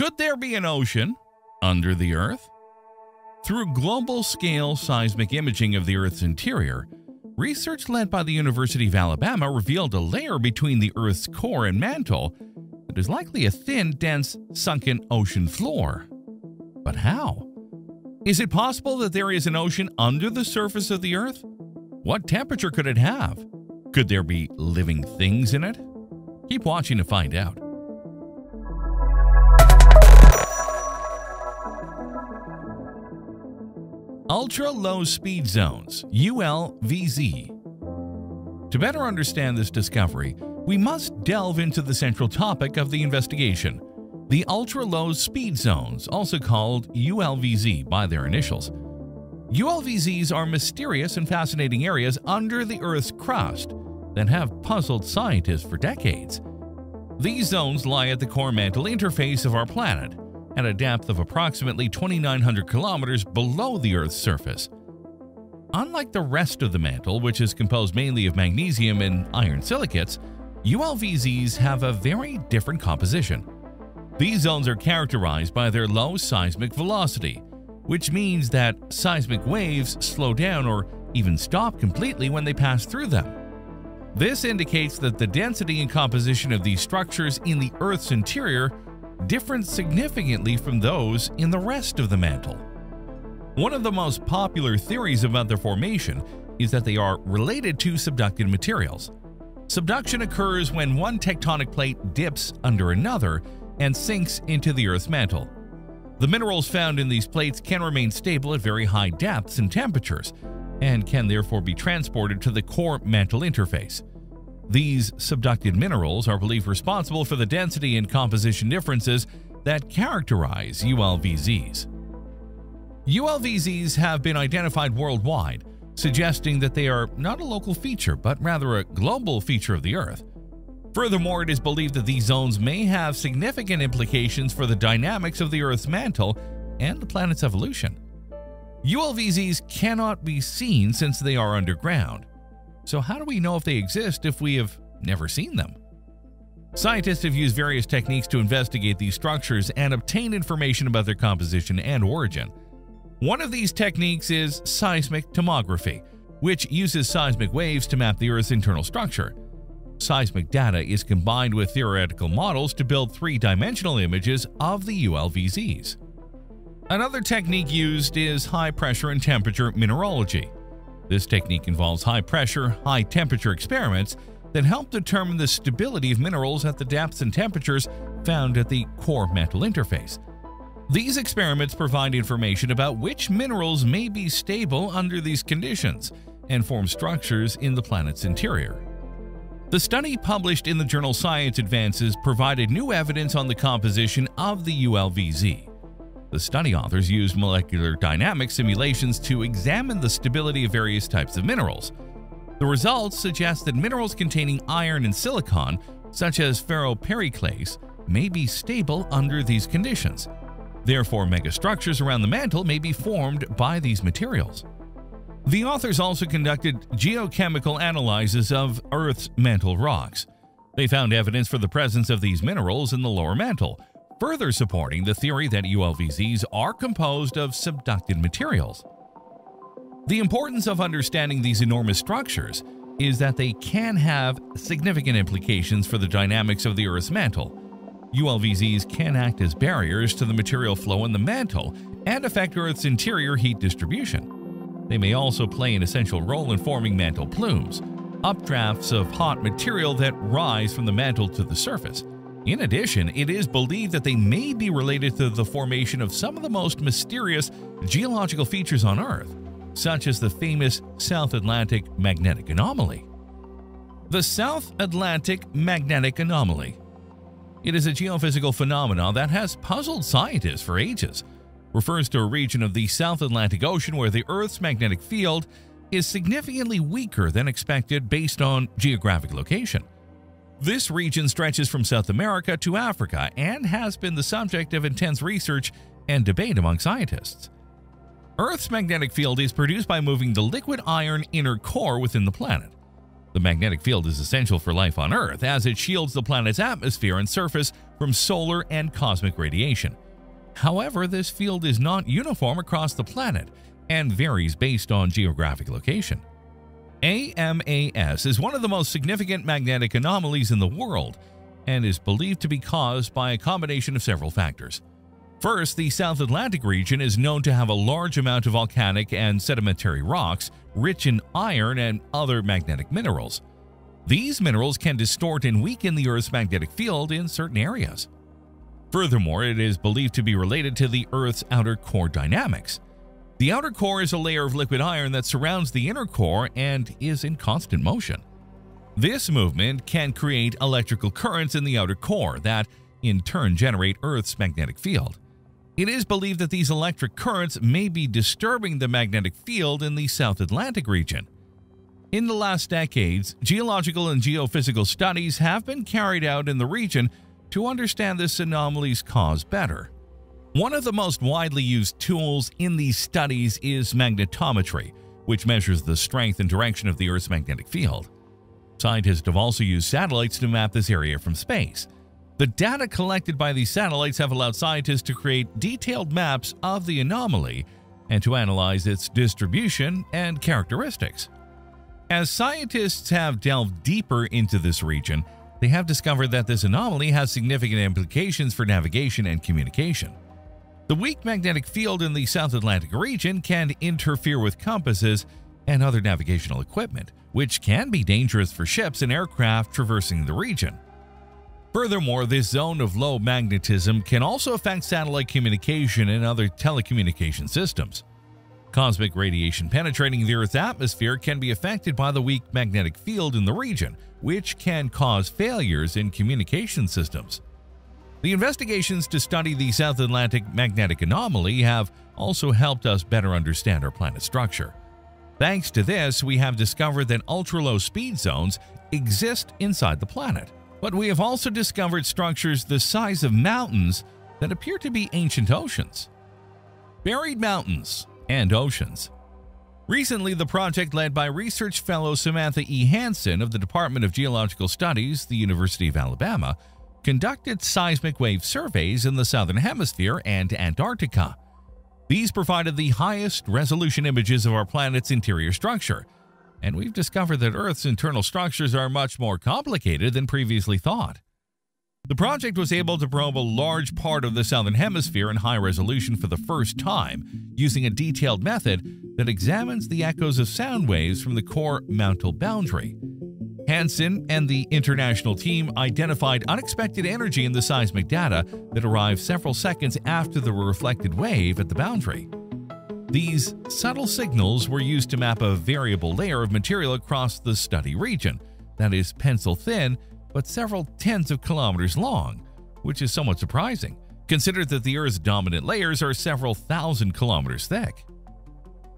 Could there be an ocean under the Earth? Through global scale seismic imaging of the Earth's interior, research led by the University of Alabama revealed a layer between the Earth's core and mantle that is likely a thin, dense, sunken ocean floor. But how? Is it possible that there is an ocean under the surface of the Earth? What temperature could it have? Could there be living things in it? Keep watching to find out. Ultra Low Speed Zones, ULVZ. To better understand this discovery, we must delve into the central topic of the investigation the ultra low speed zones, also called ULVZ by their initials. ULVZs are mysterious and fascinating areas under the Earth's crust that have puzzled scientists for decades. These zones lie at the core mantle interface of our planet, at a depth of approximately 2,900 kilometers below the Earth's surface. Unlike the rest of the mantle, which is composed mainly of magnesium and iron silicates, ULVZs have a very different composition. These zones are characterized by their low seismic velocity, which means that seismic waves slow down or even stop completely when they pass through them. This indicates that the density and composition of these structures in the Earth's interior differ significantly from those in the rest of the mantle. One of the most popular theories about their formation is that they are related to subducted materials. Subduction occurs when one tectonic plate dips under another and sinks into the Earth's mantle. The minerals found in these plates can remain stable at very high depths and temperatures, and can therefore be transported to the core mantle interface. These subducted minerals are believed responsible for the density and composition differences that characterize ULVZs. ULVZs have been identified worldwide, suggesting that they are not a local feature, but rather a global feature of the Earth. Furthermore, it is believed that these zones may have significant implications for the dynamics of the Earth's mantle and the planet's evolution. ULVZs cannot be seen since they are underground. So how do we know if they exist if we have never seen them? Scientists have used various techniques to investigate these structures and obtain information about their composition and origin. One of these techniques is seismic tomography, which uses seismic waves to map the Earth's internal structure. Seismic data is combined with theoretical models to build three-dimensional images of the ULVZs. Another technique used is high pressure and temperature mineralogy. This technique involves high pressure, high temperature experiments that help determine the stability of minerals at the depths and temperatures found at the core mantle interface. These experiments provide information about which minerals may be stable under these conditions and form structures in the planet's interior. The study published in the journal Science Advances provided new evidence on the composition of the ULVZ. The study authors used molecular dynamics simulations to examine the stability of various types of minerals. The results suggest that minerals containing iron and silicon, such as ferropericlase, may be stable under these conditions. Therefore, megastructures around the mantle may be formed by these materials. The authors also conducted geochemical analyses of Earth's mantle rocks. They found evidence for the presence of these minerals in the lower mantle, further supporting the theory that ULVZs are composed of subducted materials. The importance of understanding these enormous structures is that they can have significant implications for the dynamics of the Earth's mantle. ULVZs can act as barriers to the material flow in the mantle and affect Earth's interior heat distribution. They may also play an essential role in forming mantle plumes, updrafts of hot material that rise from the mantle to the surface. In addition, it is believed that they may be related to the formation of some of the most mysterious geological features on Earth, such as the famous South Atlantic Magnetic Anomaly. The South Atlantic Magnetic Anomaly. It is a geophysical phenomenon that has puzzled scientists for ages. Refers to a region of the South Atlantic Ocean where the Earth's magnetic field is significantly weaker than expected based on geographic location. This region stretches from South America to Africa and has been the subject of intense research and debate among scientists. Earth's magnetic field is produced by moving the liquid iron inner core within the planet. The magnetic field is essential for life on Earth as it shields the planet's atmosphere and surface from solar and cosmic radiation. However, this field is not uniform across the planet and varies based on geographic location. AMAS is one of the most significant magnetic anomalies in the world and is believed to be caused by a combination of several factors. First, the South Atlantic region is known to have a large amount of volcanic and sedimentary rocks rich in iron and other magnetic minerals. These minerals can distort and weaken the Earth's magnetic field in certain areas. Furthermore, it is believed to be related to the Earth's outer core dynamics. The outer core is a layer of liquid iron that surrounds the inner core and is in constant motion. This movement can create electrical currents in the outer core that, in turn, generate Earth's magnetic field. It is believed that these electric currents may be disturbing the magnetic field in the South Atlantic region. In the last decades, geological and geophysical studies have been carried out in the region to understand this anomaly's cause better. One of the most widely used tools in these studies is magnetometry, which measures the strength and direction of the Earth's magnetic field. Scientists have also used satellites to map this area from space. The data collected by these satellites have allowed scientists to create detailed maps of the anomaly and to analyze its distribution and characteristics. As scientists have delved deeper into this region, they have discovered that this anomaly has significant implications for navigation and communication. The weak magnetic field in the South Atlantic region can interfere with compasses and other navigational equipment, which can be dangerous for ships and aircraft traversing the region. Furthermore, this zone of low magnetism can also affect satellite communication and other telecommunication systems. Cosmic radiation penetrating the Earth's atmosphere can be affected by the weak magnetic field in the region, which can cause failures in communication systems. The investigations to study the South Atlantic magnetic anomaly have also helped us better understand our planet's structure. Thanks to this, we have discovered that ultra-low speed zones exist inside the planet. But we have also discovered structures the size of mountains that appear to be ancient oceans. Buried mountains and oceans. Recently, the project led by research fellow Samantha E. Hansen of the Department of Geological Studies, the University of Alabama, conducted seismic wave surveys in the Southern Hemisphere and Antarctica. These provided the highest resolution images of our planet's interior structure, and we've discovered that Earth's internal structures are much more complicated than previously thought. The project was able to probe a large part of the Southern Hemisphere in high resolution for the first time, using a detailed method that examines the echoes of sound waves from the core mantle boundary. Hansen and the international team identified unexpected energy in the seismic data that arrived several seconds after the reflected wave at the boundary. These subtle signals were used to map a variable layer of material across the study region that is pencil thin but several tens of kilometers long, which is somewhat surprising, consider that the Earth's dominant layers are several thousand kilometers thick.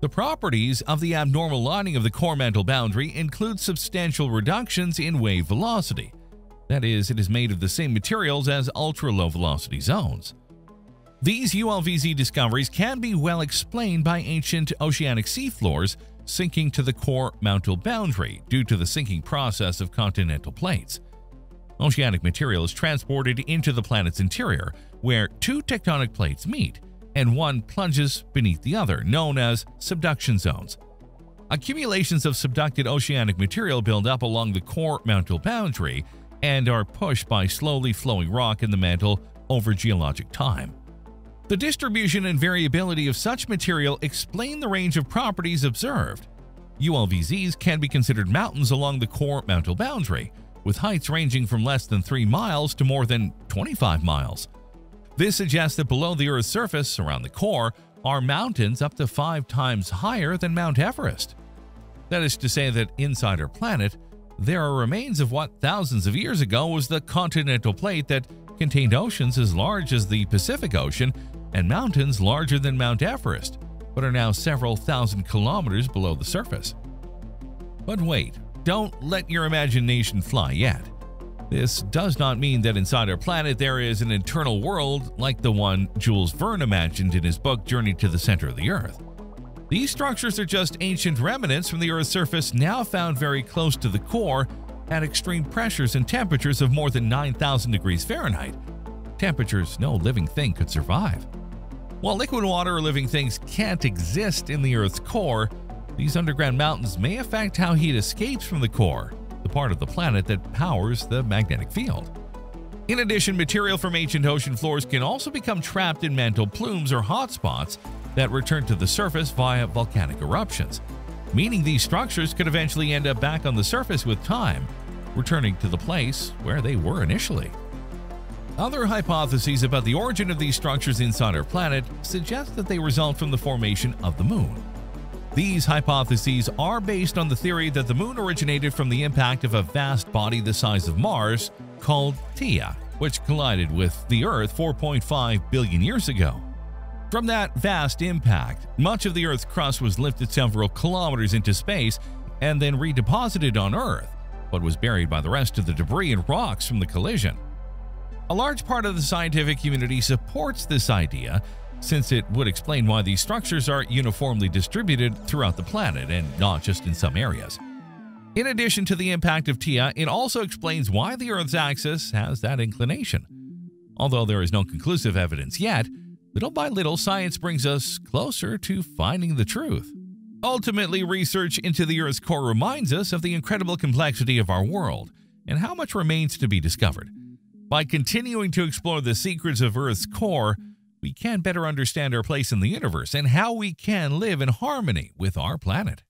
The properties of the abnormal lining of the core mantle boundary include substantial reductions in wave velocity. That is, it is made of the same materials as ultra-low velocity zones. These ULVZ discoveries can be well explained by ancient oceanic seafloors sinking to the core mantle boundary due to the sinking process of continental plates. Oceanic material is transported into the planet's interior, where two tectonic plates meet, and one plunges beneath the other, known as subduction zones. Accumulations of subducted oceanic material build up along the core mantle boundary and are pushed by slowly flowing rock in the mantle over geologic time. The distribution and variability of such material explain the range of properties observed. ULVZs can be considered mountains along the core mantle boundary, with heights ranging from less than 3 miles to more than 25 miles. This suggests that below the Earth's surface, around the core, are mountains up to five times higher than Mount Everest. That is to say that inside our planet, there are remains of what thousands of years ago was the continental plate that contained oceans as large as the Pacific Ocean and mountains larger than Mount Everest, but are now several thousand kilometers below the surface. But wait, don't let your imagination fly yet. This does not mean that inside our planet there is an internal world like the one Jules Verne imagined in his book Journey to the Center of the Earth. These structures are just ancient remnants from the Earth's surface now found very close to the core at extreme pressures and temperatures of more than 9,000 degrees Fahrenheit, temperatures no living thing could survive. While liquid water or living things can't exist in the Earth's core, these underground mountains may affect how heat escapes from the core, the part of the planet that powers the magnetic field. In addition, material from ancient ocean floors can also become trapped in mantle plumes or hotspots that return to the surface via volcanic eruptions, meaning these structures could eventually end up back on the surface with time, returning to the place where they were initially. Other hypotheses about the origin of these structures inside our planet suggest that they result from the formation of the Moon. These hypotheses are based on the theory that the Moon originated from the impact of a vast body the size of Mars called Theia, which collided with the Earth 4.5 billion years ago. From that vast impact, much of the Earth's crust was lifted several kilometers into space and then redeposited on Earth, but was buried by the rest of the debris and rocks from the collision. A large part of the scientific community supports this idea since it would explain why these structures are uniformly distributed throughout the planet and not just in some areas. In addition to the impact of Theia, it also explains why the Earth's axis has that inclination. Although there is no conclusive evidence yet, little by little science brings us closer to finding the truth. Ultimately, research into the Earth's core reminds us of the incredible complexity of our world and how much remains to be discovered. By continuing to explore the secrets of Earth's core, we can better understand our place in the universe and how we can live in harmony with our planet.